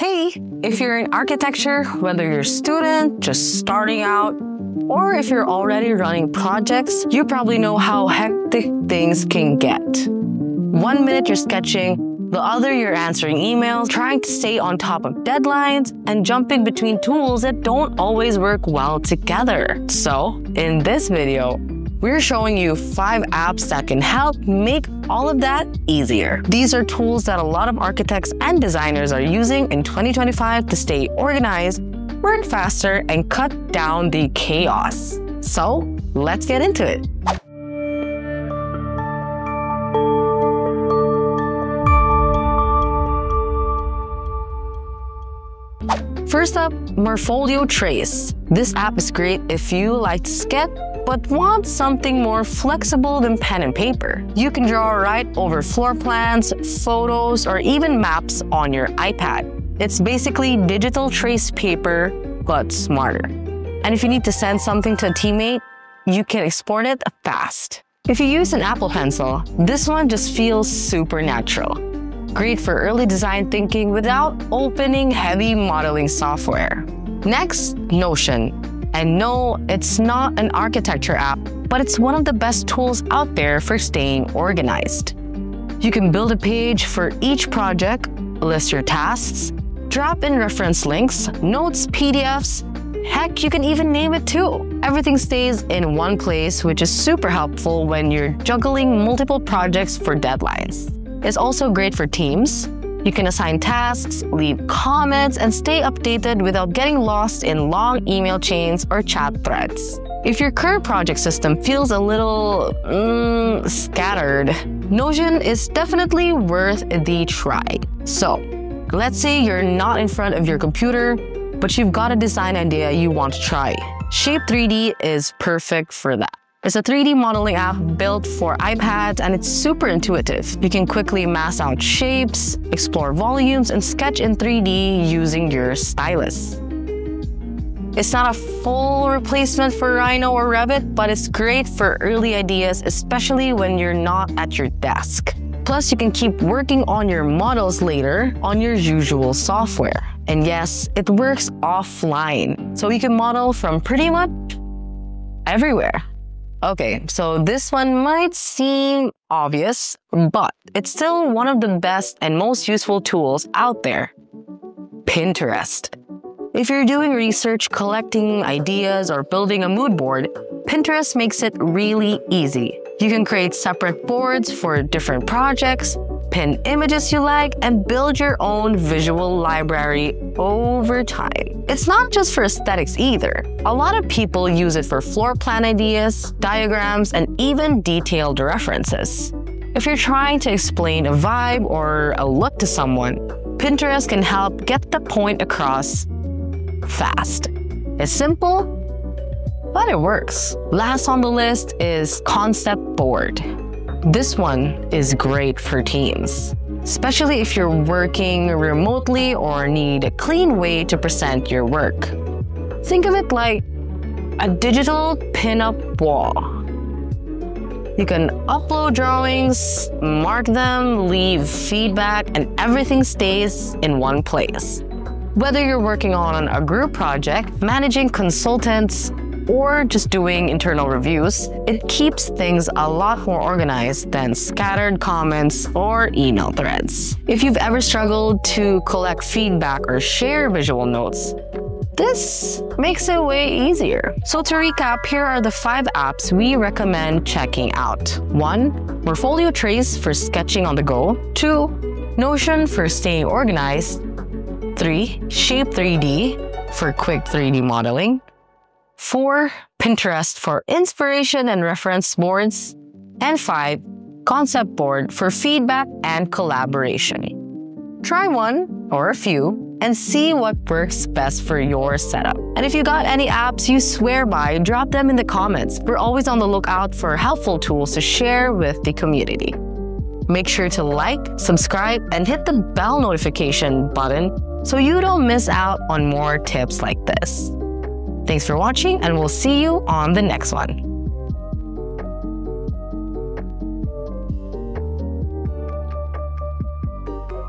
Hey, if you're in architecture, whether you're a student, just starting out, or if you're already running projects, you probably know how hectic things can get. One minute you're sketching, the other you're answering emails, trying to stay on top of deadlines, and jumping between tools that don't always work well together. So, in this video, we're showing you five apps that can help make all of that easier. These are tools that a lot of architects and designers are using in 2025 to stay organized, work faster, and cut down the chaos. So let's get into it. First up, Morpholio Trace. This app is great if you like to sketch but want something more flexible than pen and paper. You can draw right over floor plans, photos, or even maps on your iPad. It's basically digital trace paper, but smarter. And if you need to send something to a teammate, you can export it fast. If you use an Apple Pencil, this one just feels super natural. Great for early design thinking without opening heavy modeling software. Next, Notion. And no, it's not an architecture app, but it's one of the best tools out there for staying organized. You can build a page for each project, list your tasks, drop in reference links, notes, PDFs, Heck, you can even name it too. Everything stays in one place, which is super helpful when you're juggling multiple projects for deadlines. It's also great for teams, you can assign tasks, leave comments, and stay updated without getting lost in long email chains or chat threads. If your current project system feels a little mm, scattered, Notion is definitely worth the try. So, let's say you're not in front of your computer, but you've got a design idea you want to try. Shapr3D is perfect for that. It's a 3D modeling app built for iPads and it's super intuitive. You can quickly mass out shapes, explore volumes, and sketch in 3D using your stylus. It's not a full replacement for Rhino or Revit, but it's great for early ideas, especially when you're not at your desk. Plus, you can keep working on your models later on your usual software. And yes, it works offline, so you can model from pretty much everywhere. Okay, so this one might seem obvious, but it's still one of the best and most useful tools out there. Pinterest. If you're doing research, collecting ideas, or building a mood board, Pinterest makes it really easy. You can create separate boards for different projects, pin images you like, and build your own visual library over time. It's not just for aesthetics either. A lot of people use it for floor plan ideas, diagrams, and even detailed references. If you're trying to explain a vibe or a look to someone, Pinterest can help get the point across fast. It's simple, but it works. Last on the list is Concept Board. This one is great for teams, especially if you're working remotely or need a clean way to present your work. Think of it like a digital pinup wall. You can upload drawings, mark them, leave feedback, and everything stays in one place. Whether you're working on a group project, managing consultants, or just doing internal reviews, it keeps things a lot more organized than scattered comments or email threads. If you've ever struggled to collect feedback or share visual notes, this makes it way easier. So to recap, here are the five apps we recommend checking out. One, Morpholio Trace for sketching on the go. Two, Notion for staying organized. Three, Shapr3D for quick 3D modeling. 4. Pinterest for inspiration and reference boards. And 5. ConceptBoard for feedback and collaboration. Try one or a few and see what works best for your setup. And if you got any apps you swear by, drop them in the comments. We're always on the lookout for helpful tools to share with the community. Make sure to like, subscribe, and hit the bell notification button so you don't miss out on more tips like this. Thanks for watching, and we'll see you on the next one.